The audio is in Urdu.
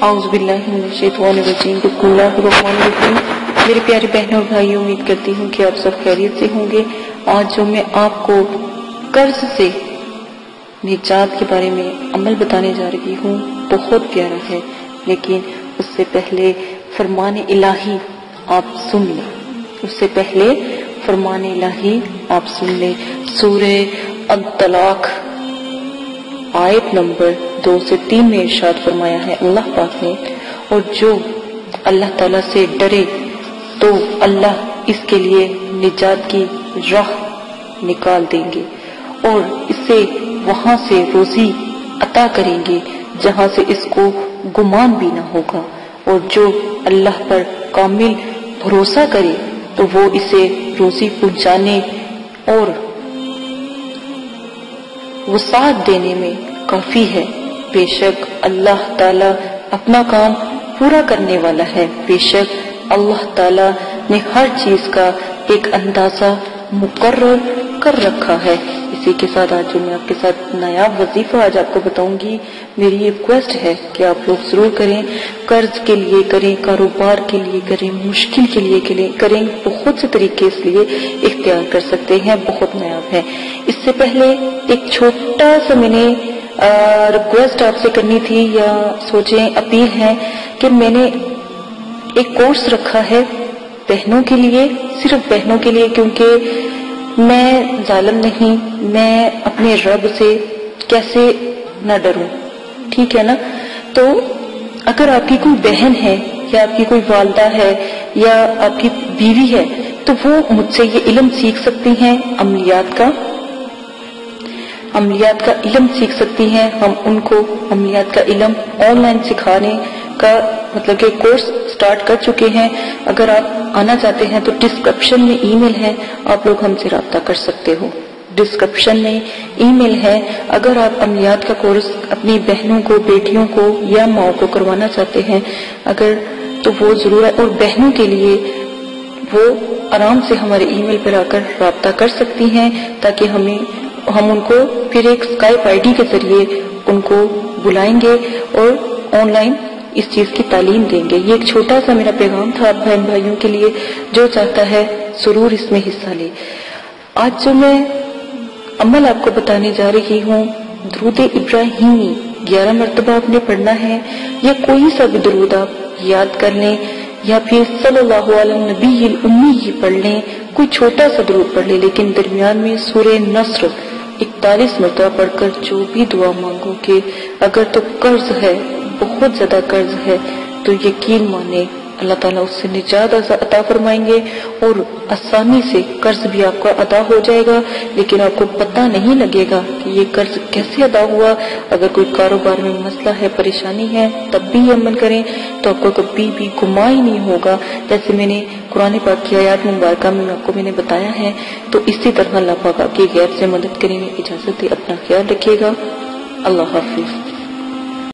اعوذ باللہ من الشیطان الرجیم بسم اللہ الرحمن الرحیم۔ میرے پیارے بہنوں اور بھائیوں، امید کرتی ہوں کہ آپ سب خیریت سے ہوں گے۔ آج جو میں آپ کو قرض سے نجات کے بارے میں عمل بتانے جا رہی ہوں، بہت پیارا ہے، لیکن اس سے پہلے فرمان الہی آپ سن لیں۔ اس سے پہلے فرمان الہی آپ سن لیں۔ سورہ الطلاق، آیت نمبر دو سے تین میں ارشاد فرمایا ہے، اللہ پاک نے۔ اور جو اللہ تعالیٰ سے ڈرے، تو اللہ اس کے لیے نجات کی راہ نکال دیں گے۔ اور اسے وہاں سے روزی عطا کریں گے، جہاں سے اس کو گمان بھی نہ ہوگا۔ اور جو اللہ پر کامل بھروسہ کرے، تو وہ اسے روزی پہنچانے اور وسعت دینے میں کافی ہے۔ بے شک اللہ تعالی اپنا کام پورا کرنے والا ہے۔ بے شک اللہ تعالی نے ہر چیز کا ایک اندازہ مقرر کر رکھا ہے۔ اسی کے ساتھ آج جو میں آپ کے ساتھ نایاب وظیفہ آج آپ کو بتاؤں گی، میری یہ ریکویسٹ ہے کہ آپ لوگ ضرور کریں، قرض کے لیے کریں، کاروبار کے لیے کریں، مشکل کے لیے کریں، بہت سے طریقے اس لیے اختیار کر سکتے ہیں، بہت نایاب ہے اس سے پہلے ایک چھوٹا سا میں نے ریکویسٹ آپ سے کرنی تھی یا سوچیں، اپیل ہے کہ میں نے ایک کورس رکھا ہے بہنوں کے لیے، صرف بہنوں کے لیے، کیونکہ میں ظالم نہیں، میں اپنے رب سے کیسے نہ ڈروں؟ ٹھیک ہے نا؟ تو اگر آپ کی کوئی بہن ہے یا آپ کی کوئی والدہ ہے یا آپ کی بیوی ہے، تو وہ مجھ سے یہ علم سیکھ سکتی ہیں عملیات کا۔ عملیات کا علم سیکھ سکتی ہیں۔ ہم ان کو عملیات کا علم آن لائن سکھانے کا مطلب کہ کورس سٹارٹ کر چکے ہیں۔ اگر آپ آنا چاہتے ہیں تو ڈسکرپشن میں ای میل ہے۔ آپ لوگ ہم سے رابطہ کر سکتے ہو۔ ڈسکرپشن میں ای میل ہے۔ اگر آپ عملیات کا کورس اپنی بہنوں کو، بیٹیوں کو یا ماؤں کو کروانا چاہتے ہیں، اگر تو وہ ضرور ہے۔ اور بہنوں کے لیے وہ آرام سے ہمارے ای میل پر آ کر رابطہ کر سکتی ہیں تاکہ ہمیں ہم ان کو پھر ایک اسکائپ آئی ڈی کے ذریعے ان کو بلائیں گے اور آن لائن اس چیز کی تعلیم دیں گے۔ یہ ایک چھوٹا سا میرا پیغام تھا بہن بھائیوں کے لیے جو چاہتا ہے ضرور اس میں حصہ لے۔ آج جو میں عمل آپ کو بتانے جا رہی ہوں، درود ابراہیمی گیارہ مرتبہ آپ نے پڑھنا ہے، یا کوئی سا بھی درود آپ یاد کر لیں، یا پھر صلی اللہ علیہ نبی امی ہی پڑھ لیں، کوئی چھوٹا سا درود پڑھ لیں، لیکن درمیان میں سورہ نصر اکتالیس مرتبہ پڑھ کر جو بھی دعا مانگو کہ اگر تو قرض ہے، بہت زیادہ قرض ہے، تو یقین مانے اللہ تعالیٰ اس سے نجات عطا فرمائیں گے اور آسانی سے قرض بھی آپ کا ادا ہو جائے گا، لیکن آپ کو پتہ نہیں لگے گا کہ یہ قرض کیسے ادا ہوا۔ اگر کوئی کاروبار میں مسئلہ ہے، پریشانی ہے، تب بھی یہ عمل کریں۔ تو آپ کو کبھی بھی گما ہی نہیں ہوگا۔ جیسے میں نے قرآن پاک کی آیات مبارکہ میں آپ کو میں نے بتایا ہے، تو اسی طرح اللہ پاک آپ کی غیر سے مدد کرنے میں اجازت دے، اپنا خیال رکھیے گا۔ اللہ حافظ۔